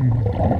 Mm-hmm.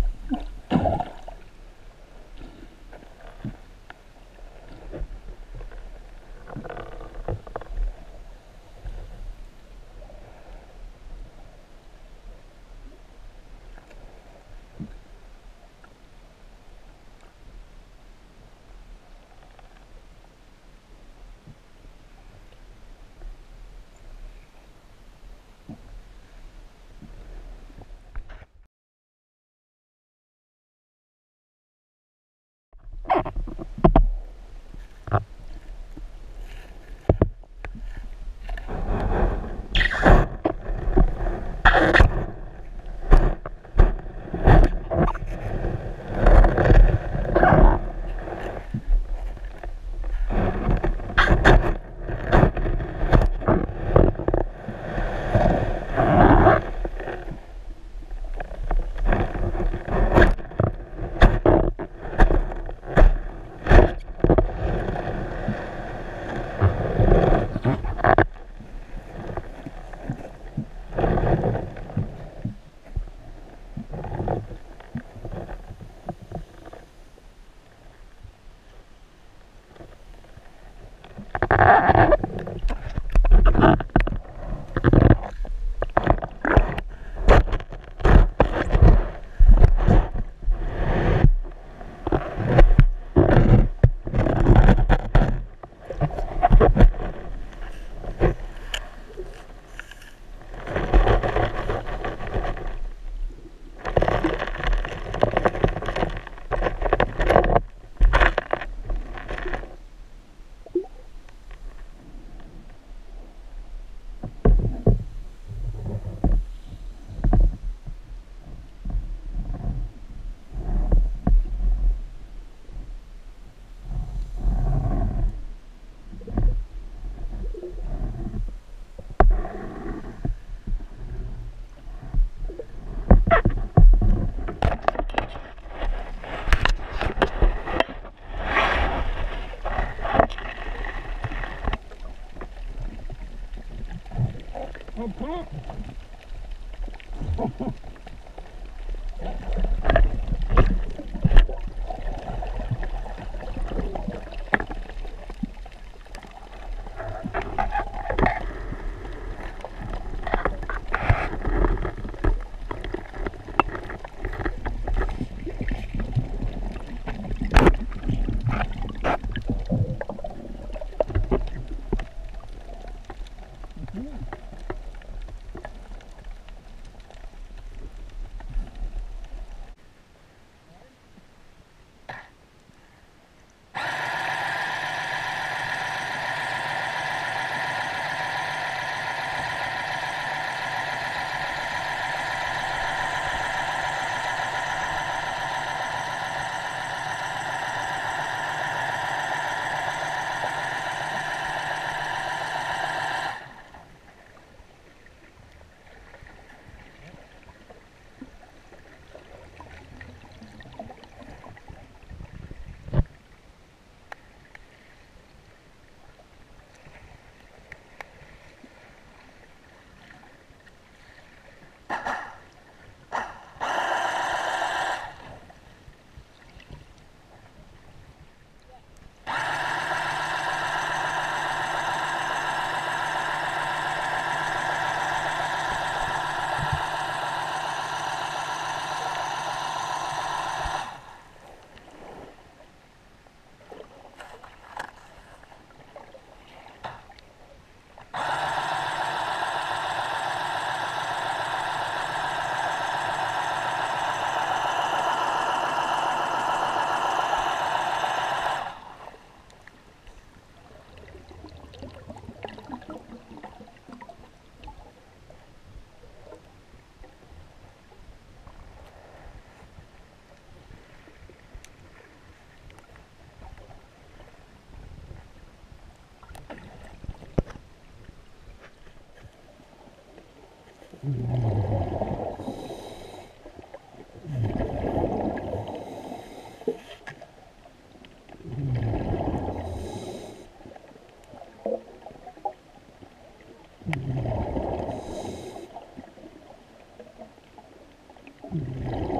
Mm-hmm.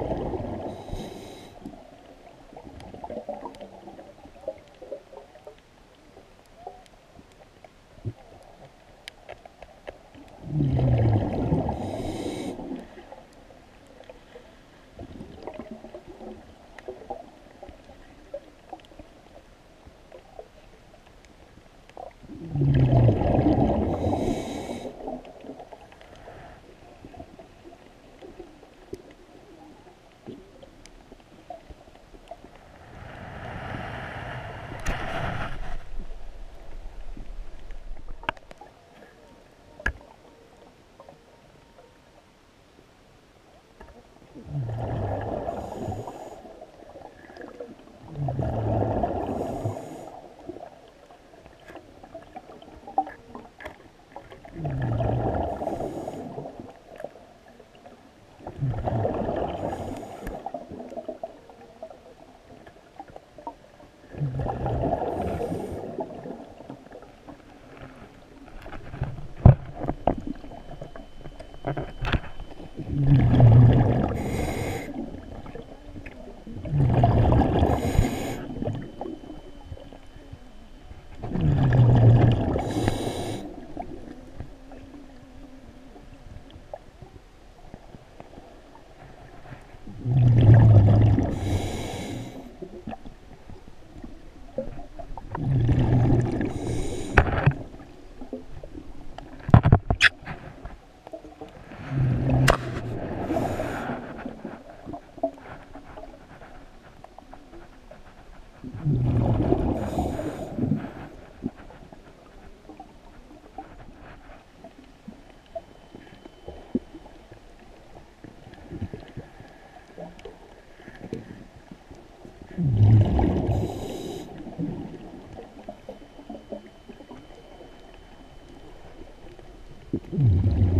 Uh-huh. Mm-hmm.